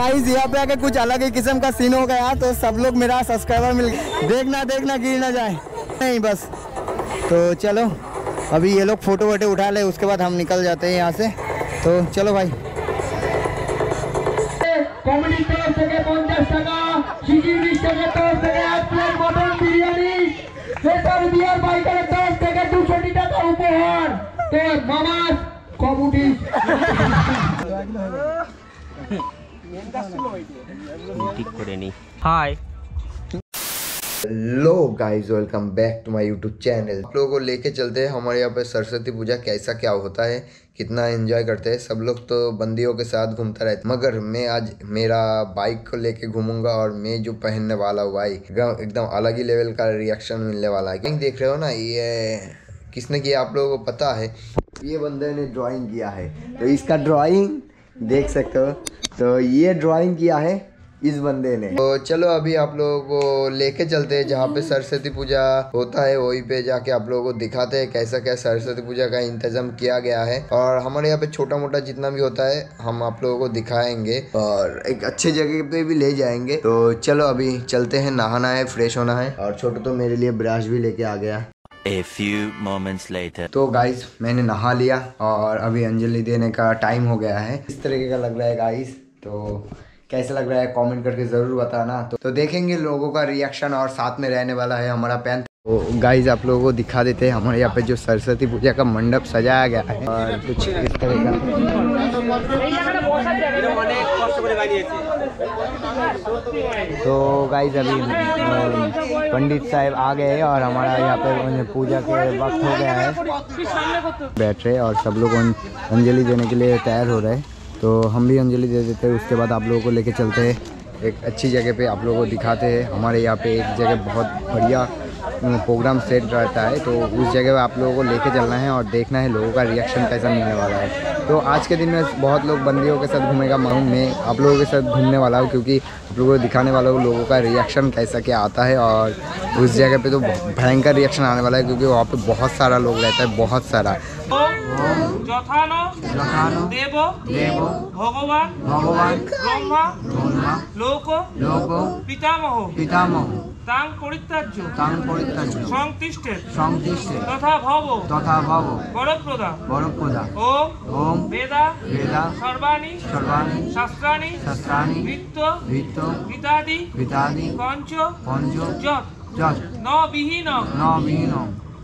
Guys यहाँ पे आके कुछ अलग ही किस्म का सीन हो गया तो सब लोग मेरा सब्सक्राइबर मिल गया देखना देखना गिर ना जाए नहीं बस तो चलो अभी ये लोग फोटो वोटो उठा ले उसके बाद हम निकल जाते हैं यहाँ से तो চলো ভাই কমিটির তরফ থেকে পঞ্চাশ টাকা শিশির বিশ্বাসের তরফ থেকে এক plate mutton biryani special beer বাইকারের তরফ থেকে দুশোটি টাকা উপহার তো মামাস কমিটি ঠিক করে নি hi hello guys welcome back to my YouTube channel आप लोगों को लेके चलते हैं हमारे यहाँ पे सरस्वती पूजा कैसा क्या होता है कितना एंजॉय करते हैं सब लोग तो बंदियों के साथ घूमता रहता मगर मैं आज मेरा बाइक को लेके घूमूंगा और मैं जो पहनने वाला हूँ भाई एकदम एकदम अलग ही लेवल का रिएक्शन मिलने वाला है क्योंकि देख रहे हो ना ये किसने किया आप लोगों को पता है ये बंदे ने ड्राइंग किया है तो इसका ड्राइंग देख सकते हो तो ये ड्राइंग किया है इस बंदे ने। तो चलो अभी आप लोगों को लेके चलते हैं, जहाँ पे सरस्वती पूजा होता है, वहीं पे जाके आप लोगों को दिखाते हैं कैसा क्या सरस्वती पूजा का इंतज़ाम किया गया है। और हमारे यहाँ पे छोटा मोटा जितना भी होता है, हम आप लोगों को दिखाएँगे और एक अच्छे जगह पे भी ले जाएँगे। तो चलो अभी चलते हैं, नहाना है, फ्रेश होना है। और छोटू तो मेरे लिए ब्रश भी लेके आ गया। A few moments later. तो गाइस मैंने नहा लिया और अभी अंजलि देने का टाइम हो गया है। इस तरीके का लग रहा है गाइस तो कैसा लग रहा है कमेंट करके ज़रूर बताना। तो, तो देखेंगे लोगों का रिएक्शन और साथ में रहने वाला है हमारा पैन तो गाइस आप लोगों को दिखा देते हैं हमारे यहाँ पे जो सरस्वती पूजा का मंडप सजाया गया है। और कुछ इस तरह का तो गाइस अभी पंडित साहब आ गए और हमारा यहाँ पे पूजा के वक्त हो गया है। बैठ रहे और सब लोग अंजलि देने के लिए तैयार हो रहे हैं। तो हम भी अंजलि दे देते हैं, उसके बाद आप लोगों को लेके चलते हैं। एक अच्छी जगह पे आप लोगों को दिखाते हैं। हमारे यहाँ पे एक जगह बहुत बढ़िया प्रोग्राम सेट रहता है तो उस जगह पर आप लोगों को लेके चलना है और देखना है लोगों का रिएक्शन कैसा मिलने वाला है। तो आज के दिन में बहुत लोग बंदियों के साथ घूमेगा मैं मैं आप लोगों के साथ घूमने वाला हूँ क्योंकि आप लोगों को दिखाने वाला हूँ लोगों का रिएक्शन कैसा क्या आता है और उस जगह पर तो भयंकर रिएक्शन आने वाला है क्योंकि वहाँ पर बहुत सारा लोग रहता है बहुत सारा। भगवान भगवान ब्रह्मा लोको लोको पितामह। पितामह। তাং পরিত্যাজ্য তাং পরিত্যাজ্য সংতিষ্ঠে। সংতিষ্ঠে। তথা ভব। তথা ভব। বরপ্রদা বরপ্রদা ওম ওম বেদা। বেদা। সর্বাণি। সর্বাণি। শাস্ত্রাণি। শাস্ত্রাণি। বৃত্ত বৃত্ত বিতাদি বিতাদি পঞ্চ। পঞ্চ। যত যত ন বিহীন ন বিহীন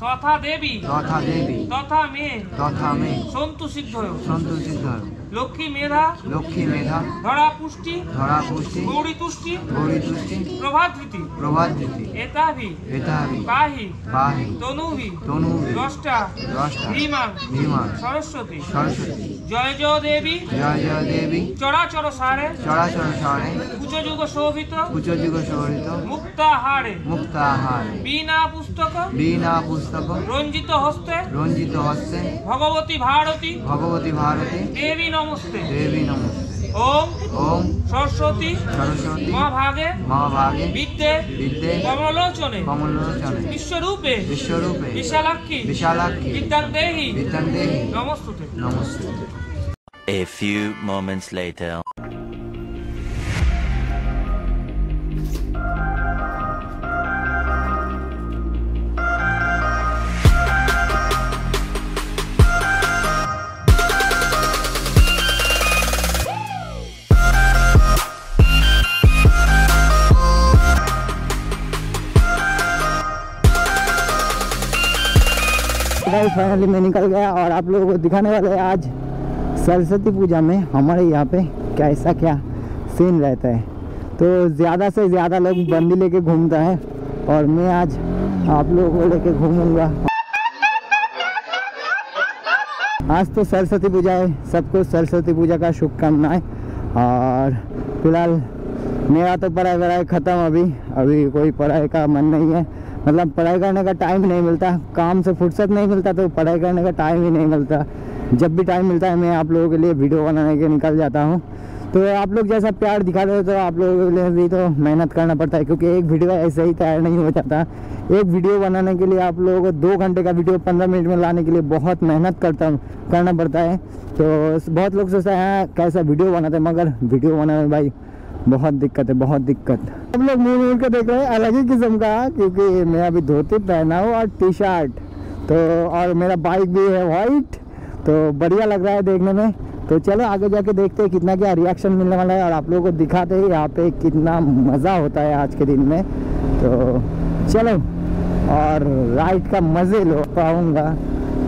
তথা দেবী। তথা দেবী। তথা মে। তথা মে। সন্তু সিদ্ধ সন্তু সিদ্ধ লক্ষ্মী মেধা লক্ষ্মী মেধা ধরা পুষ্টি ধরা পুষ্টি গৌরী তুষ্টি গৌরী তুষ্টি প্রভাধৃতি প্রভাধৃতি এতাভি এতাভি পাহি পাহি তনুভি তনুভি দশটা দশটা ভীমান ভীমান সরস্বতী সরস্বতী জয় জয় দেবী জয় জয় দেবী চরাচর সারে চরাচর সারে কুচযুগ শোভিত কুচযুগ শোভিত মুক্তাহারে মুক্তাহারে বিনা পুস্তক বিনা পুস্তক রঞ্জিত হস্তে রঞ্জিত হস্তে ভগবতী ভারতী ভগবতী ভারতী দেবী নম নমস্তে। দেবী নমস্তে। ওম ওম সরস্বতী সরস্বতী মহাভাগে মহাভাগে বিদ্যে বিদ্যে কমলোচনে কমলোচনে বিশ্বরূপে বিশ্বরূপে বিশালাক্ষী বিশালাক্ষী বিদ্যাং দেহি বিদ্যাং দেহি নমস্তুতে। নমস্তে A few moments later. Finally मैं निकल गया और आप लोगों को दिखाने वाले हैं आज सरस्वती पूजा में हमारे यहाँ पे कैसा क्या सीन रहता है। तो ज़्यादा से ज़्यादा लोग बंदी लेके घूमता है और मैं आज आप लोगों को लेके घूमूँगा। आज तो सरस्वती पूजा है, सबको सरस्वती पूजा का शुभकामनाएँ और फ़िलहाल मेरा तो पढ़ाई वढ़ाई ख़त्म अभी अभी कोई पढ़ाई का मन नहीं है। मतलब पढ़ाई करने का टाइम नहीं मिलता, काम से फुर्सत नहीं मिलता तो पढ़ाई करने का टाइम ही नहीं मिलता। जब भी टाइम मिलता है, मैं आप लोगों के लिए वीडियो बनाने के निकल जाता हूँ। तो आप लोग जैसा प्यार दिखा रहे हो तो आप लोगों के लिए भी तो मेहनत करना पड़ता है, क्योंकि एक वीडियो ऐसे ही तैयार नहीं हो जाता। एक वीडियो बनाने के लिए आप लोगों को दो घंटे का वीडियो पंद्रह मिनट में लाने के लिए बहुत मेहनत करता करना पड़ता है। तो बहुत लोग सोचते हैं कैसा वीडियो बनाते हैं? मगर वीडियो बनाने भाई बहुत दिक्कत है, बहुत दिक्कत। सब लोग मुँह मुड़ के देख रहे हैं, अलग ही किस्म का, क्योंकि मैं अभी धोती पहना हूँ और टी शर्ट तो और मेरा बाइक भी है वाइट तो बढ़िया लग रहा है देखने में। तो चलो, आगे जाके देखते हैं कितना क्या रिएक्शन मिलने वाला है, और आप लोगों को दिखाते हैं यहाँ पे कितना मज़ा होता है आज के दिन में। तो चलो, और राइड का मज़े लो, पाऊँगा।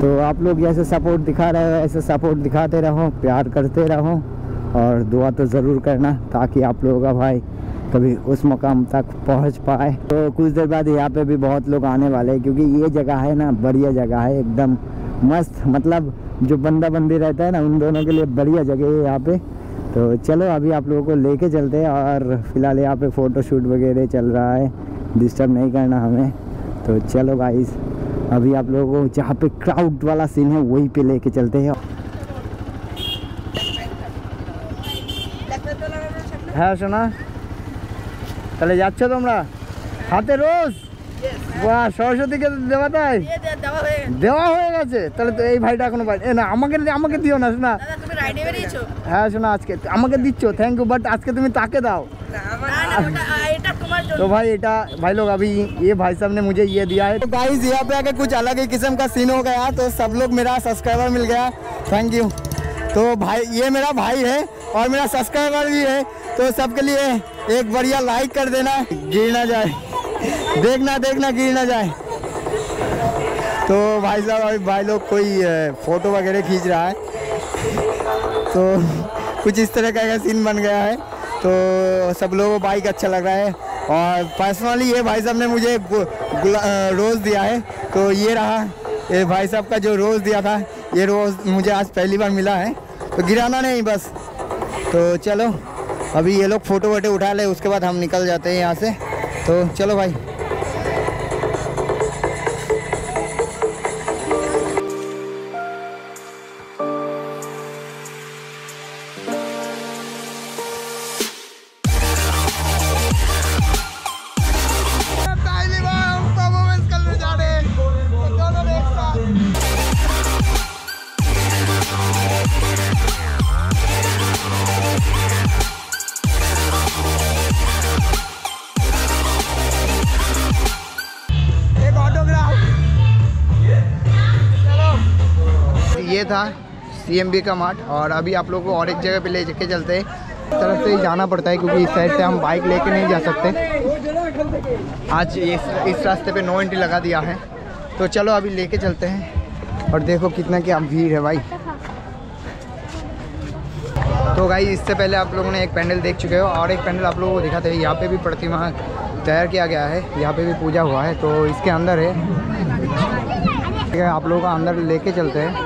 तो आप लोग जैसे सपोर्ट दिखा रहे हो, ऐसे सपोर्ट दिखाते रहो, प्यार करते रहो। और दुआ तो ज़रूर करना ताकि आप लोगों का भाई कभी उस मकाम तक पहुँच पाए। तो कुछ देर बाद यहाँ पे भी बहुत लोग आने वाले हैं क्योंकि ये जगह है ना, बढ़िया जगह है, एकदम मस्त मतलब जो बंदा बंदी रहता है ना, उन दोनों के लिए बढ़िया जगह है यहाँ पे। तो चलो, अभी आप लोगों को लेके चलते हैं और फ़िलहाल यहाँ पे फ़ोटो शूट वगैरह चल रहा है डिस्टर्ब नहीं करना हमें। तो चलो गाइस अभी आप लोगों को जहाँ पे क्राउड वाला सीन है, वहीं पे लेके चलते हैं। হ্যাঁ শোনা তাহলে যাচ্ছ তোমরা হাতে রোজ বাহ সরস্বতীকে দেওয়া তাই দেওয়া হয়ে গেছে তাহলে তো এই ভাইটা এখনো পাই এ না আমাকে আমাকে দিও না শোনা দাদা তুমি রাইডে বেরিয়েছো হ্যাঁ শোনা আজকে আমাকে দিচ্ছ থ্যাংক ইউ বাট আজকে তুমি তাকে দাও না না ওটা আ, এটা তোমার জন্য तो भाई एटा भाई लोग अभी ये भाई साहब ने मुझे ये दिया है तो गाइस यहाँ पे आके कुछ अलग ही किस्म का सीन हो गया तो सब लोग मेरा सब्सक्राइबर मिल गया थैंक यू तो भाई ये मेरा भाई है और मेरा सब्सक्राइबर भी है तो सबके लिए एक बढ़िया लाइक कर देना। गिर ना जाए। देखना देखना, गिर ना जाए। तो भाई साहब, अभी भाई लोग कोई फ़ोटो वगैरह खींच रहा है। तो कुछ इस तरह का सीन बन गया है। तो सब लोगों को बाइक अच्छा लग रहा है। और पर्सनली ये भाई साहब ने मुझे रोज़ दिया है। तो ये रहा, ये भाई साहब का जो रोज़ दिया था, ये रोज़ मुझे आज पहली बार मिला है। तो गिराना नहीं, बस। तो चलो। अभी ये लोग फ़ोटो वोटो उठा ले, उसके बाद हम निकल जाते हैं यहाँ से। तो चलो भाई। सीएमबी का मार्ट और अभी आप लोग को और एक जगह पे ले के चलते हैं। तरफ़ से ही जाना पड़ता है क्योंकि इस साइड से हम बाइक लेके नहीं जा सकते। आज इस इस रास्ते पे नो एंट्री लगा दिया है। तो चलो अभी लेके चलते हैं और देखो कितना क्या भीड़ है भाई। तो भाई, इससे पहले आप लोगों ने एक पैंडल देख चुके हो और एक पैंडल आप लोगों को दिखाते हैं। यहाँ पे भी प्रतिमा तैयार किया गया है। यहाँ पे भी पूजा हुआ है। तो इसके अंदर है, आप लोगों को अंदर लेके चलते हैं।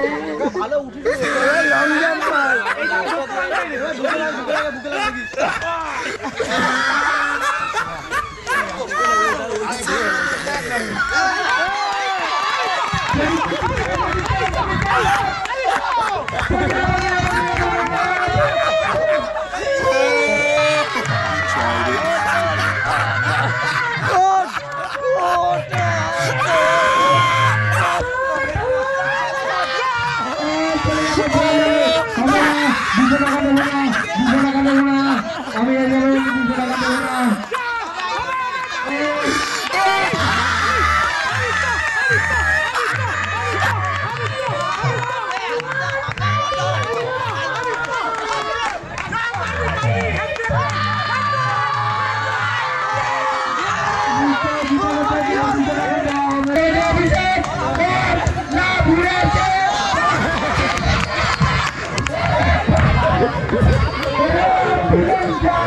ভালো উঠিস লং জাম্প মার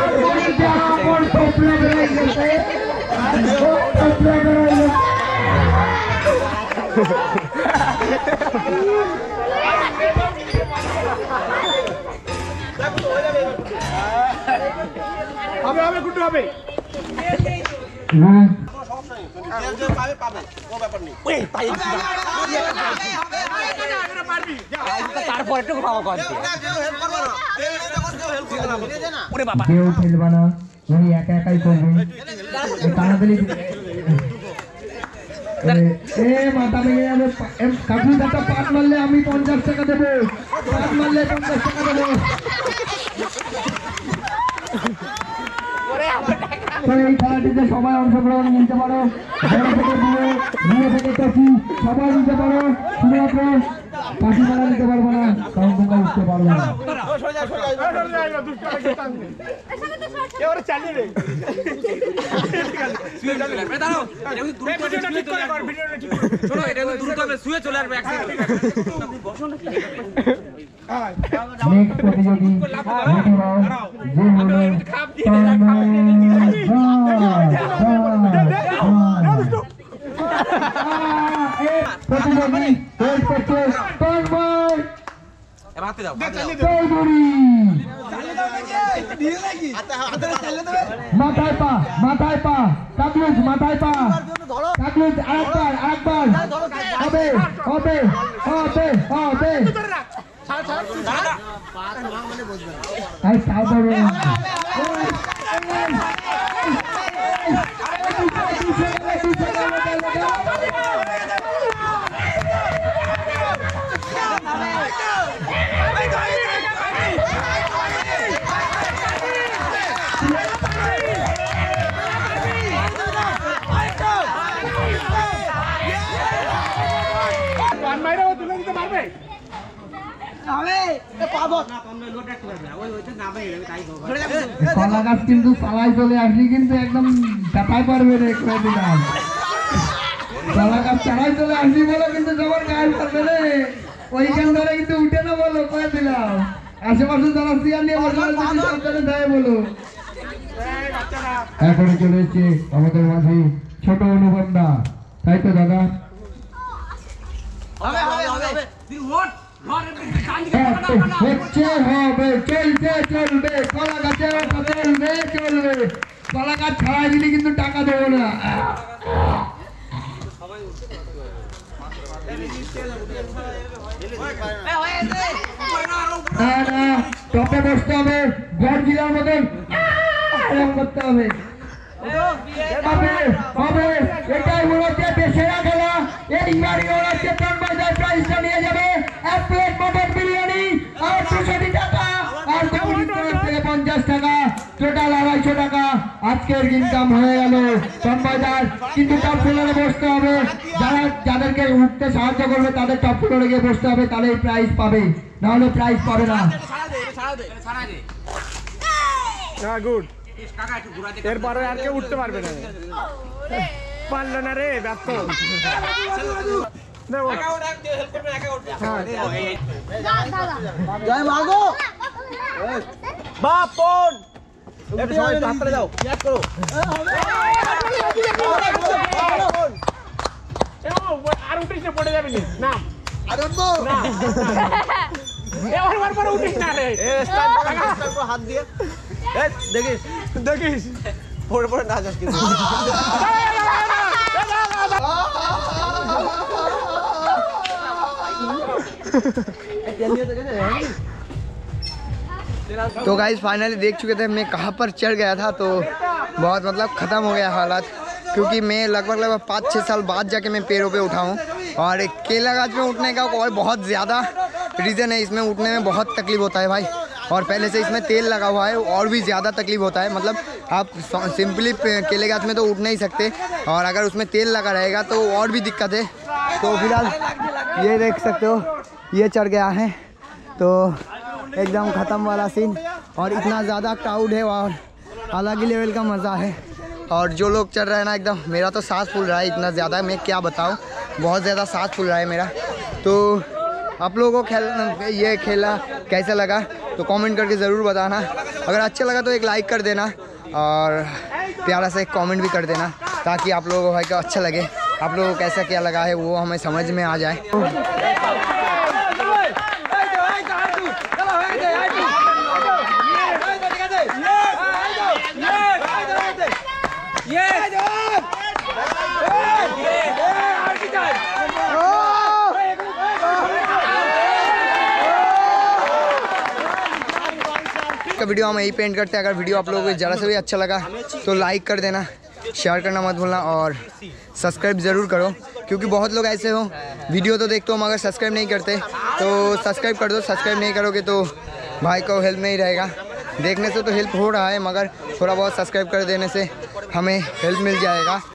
आपण टोपलं करायचं आहे टोपलं करायचं হবে হবে কুটু হবে হ্যাঁ একটু আমি পঞ্চাশ টাকা দেবো পঞ্চাশ টাকা দেবো সবাই অংশগ্রহণ নিতে পারো। থেকে থেকে সবাই নিতে পারো। শুধুমাত্র পাখি মারা নিতে পারব না কারণ তোমরা উঠতে পারবে না। প্রতিযোগী প্রতিযোগী ওয়েট করছে তন্ময়। মাথায় পা মাথায় পা। কাকলুজ মাথায় পা। কাকলুজ আরেকবার আরেকবার। হবে হবে হবে হবে। আই তাও কলা গাছ কিন্তু পালাই চলে আসলি কিন্তু একদম চাপাই পারবে রে দিলাম কলা গাছ চালাই চলে আসলি বলে কিন্তু জবর গায়ে পারবে রে। ওইখান ধরে কিন্তু উঠে না বলো করে দিলাম। আশেপাশে যারা সিয়ার নিয়ে বসে দেয় বলো। এখন চলে এসছে আমাদের মাঝে ছোট অনুবন্ধা তাই তো দাদা? হচ্ছে হবে চলছে চলবে কলা গাছে চলবে চলবে কলা গাছ ছাড়া দিলে কিন্তু টাকা দেবো না টপে বসতে হবে গড়জিলার মতন করতে হবে হবে হবে এটাই মনে হচ্ছে দেশেরা খেলা এইবারই মনে হচ্ছে তন্ময়দার প্রাইজটা নিয়ে যাবে। এক টোটাল আড়াইশো টাকা আজকের ইনকাম হয়ে গেল তন্ময়দার কিন্তু টপ ফ্লোরে বসতে হবে। যারা যাদেরকে উঠতে সাহায্য করবে তাদের টপ ফ্লোরে গিয়ে বসতে হবে তাহলে প্রাইজ পাবে। নাহলে প্রাইজ পাবে না। গুড। এরপরে আর কেউ উঠতে পারবে না। পারল না রে ব্যস্ত। হ্যাঁ। বাপন। আর উঠিস না পড়ে যাবি না হাত দিয়ে। দেখিস। দেখিস। পরে পরে না যাস কিন্তু। তেল দিয়ে तो गाइज़ फाइनली देख चुके थे मैं कहाँ पर चढ़ गया था तो बहुत मतलब ख़त्म हो गया हालात, क्योंकि मैं लगभग लगभग पाँच छः साल बाद जाके मैं पैरों पे उठा हूँ। और केला गाछ में उठने का और बहुत ज़्यादा रीज़न है, इसमें उठने में बहुत तकलीफ़ होता है भाई। और पहले से इसमें तेल लगा हुआ है, और भी ज़्यादा तकलीफ़ होता है। मतलब आप सिंपली केले गाछ में तो उठ नहीं सकते, और अगर उसमें तेल लगा रहेगा तो और भी दिक्कत है। तो फ़िलहाल ये देख सकते हो, ये चढ़ गया है। तो एकदम ख़त्म वाला सीन और इतना ज़्यादा क्राउड है और अलग ही लेवल का मज़ा है। और जो लोग चढ़ रहे हैं ना एकदम, मेरा तो सांस फूल रहा है इतना ज़्यादा। मैं क्या बताऊँ? बहुत ज़्यादा सांस फूल रहा है मेरा। तो आप लोगों को खेल ये खेला कैसा लगा? तो कमेंट करके ज़रूर बताना। अगर अच्छा लगा तो एक लाइक कर देना। और प्यारा सा एक कमेंट भी कर देना, ताकि आप लोगों को अच्छा लगे। आप लोगों को कैसा क्या लगा है, वो हमें समझ में आ जाए। का वीडियो हम यही पेंट करते हैं। अगर वीडियो आप लोगों को ज़रा से भी अच्छा लगा तो लाइक कर देना शेयर करना मत भूलना और सब्सक्राइब ज़रूर करो, क्योंकि बहुत लोग ऐसे हो, वीडियो तो देखते हो मगर सब्सक्राइब नहीं करते। तो सब्सक्राइब कर दो सब्सक्राइब नहीं करोगे तो भाई को हेल्प नहीं रहेगा। देखने से तो हेल्प हो रहा है, मगर थोड़ा बहुत सब्सक्राइब कर देने से हमें हेल्प मिल जाएगा।